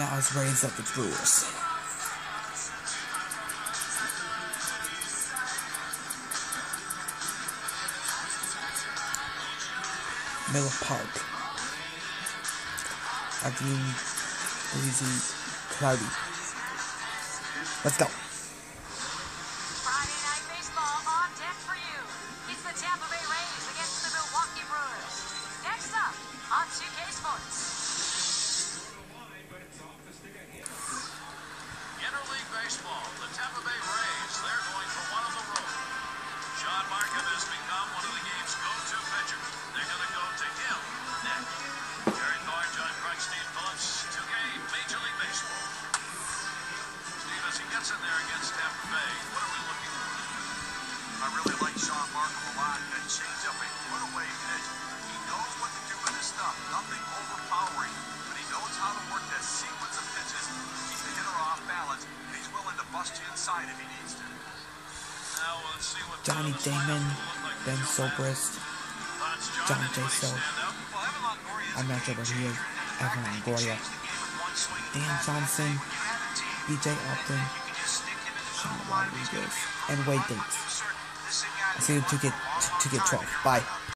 Now it's Rays up the Brewers. Miller Park. I Afternoon, breezy, cloudy. Let's go. Friday night baseball on deck for you. It's the Tampa Bay gets in there against Tampa Bay, what are we looking for? I really like Shaun Marcum a lot. That changeup a put away pitch. He knows what to do with his stuff. Nothing overpowering, but he knows how to work that sequence of pitches, keep the hitter off balance, and he's willing to bust you inside if he needs to. Now let's see what Johnny Damon, like Ben Zobrist, John J. Silk. stand up? Well, Evan Longoria is I'm not sure what he is. changer. The fact Evan Longoria. change the game with one swing of the Dan. Johnson, When you have a team BJ Upton, And a guy I see you to get for to get long 12. Bye.